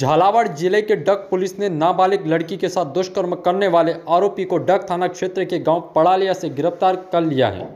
झालावाड़ ज़िले K duck police ने नाबालिग लड़की के साथ दुष्कर्म करने वाले आरोपी को डक थाना क्षेत्र के गाँव पड़ालिया से गिरफ़्तार कर लिया है।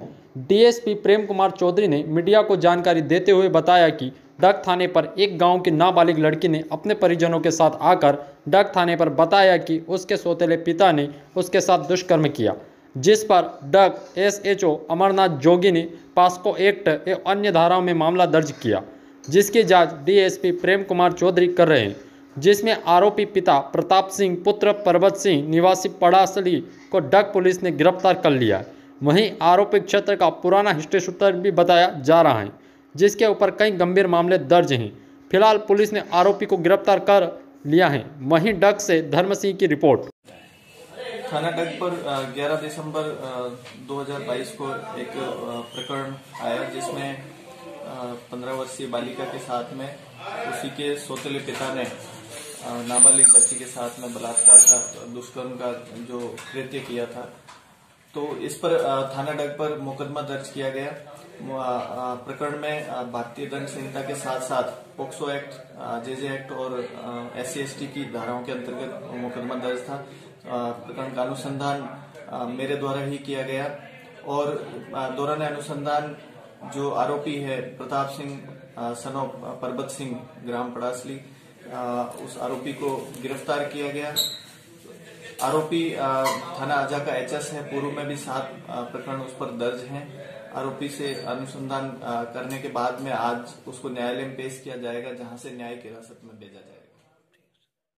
डीएसपी प्रेम कुमार चौधरी ने मीडिया को जानकारी देते हुए बताया कि डक थाने पर एक गाँव की नाबालिग लड़की ने अपने परिजनों के साथ आकर डक थाने पर बताया कि उसके सौतेले पिता ने उसके साथ दुष्कर्म किया, जिस पर डग एसएचओ अमरनाथ जोगी ने पास्को एक्ट एवं अन्य धाराओं में मामला दर्ज किया, जिसकी जाँच डीएसपी प्रेम कुमार चौधरी कर रहे हैं। जिसमें आरोपी पिता प्रताप सिंह, पुत्र पर्वत सिंह, निवासी पड़ासली को डग पुलिस ने गिरफ़्तार कर लिया वहीं आरोपी क्षेत्र का पुराना हिस्ट्री शूटर भी बताया जा रहा है, जिसके ऊपर कई गंभीर मामले दर्ज हैं। फ़िलहाल पुलिस ने आरोपी को गिरफ़्तार कर लिया है। वहीं डग से धर्म सिंह की रिपोर्ट। थाना डग पर 11 दिसंबर 2022 को एक प्रकरण आया जिसमें पंद्रह वर्षीय बालिका के साथ में उसी के सोतले पिता ने नाबालिग बच्ची के साथ में बलात्कार का, दुष्कर्म का जो कृत्य किया था। तो इस पर थाना डग पर मुकदमा दर्ज किया गया। प्रकरण में भारतीय दंड संहिता के साथ साथ पोक्सो एक्ट जेजे एक्ट और एस सी की धाराओं के अंतर्गत मुकदमा दर्ज था। प्रकरण का अनुसंधान मेरे द्वारा ही किया गया। और दौरान अनुसंधान जो आरोपी है प्रताप सिंह सनो परबत सिंह, ग्राम पड़ासली उस आरोपी को गिरफ़्तार किया गया। आरोपी थाना आजा का एचएस है। पूर्व में भी सात प्रकरण उस पर दर्ज हैं। आरोपी से अनुसंधान करने के बाद में आज उसको न्यायालय में पेश किया जाएगा, जहाँ से न्यायिक हिरासत में भेजा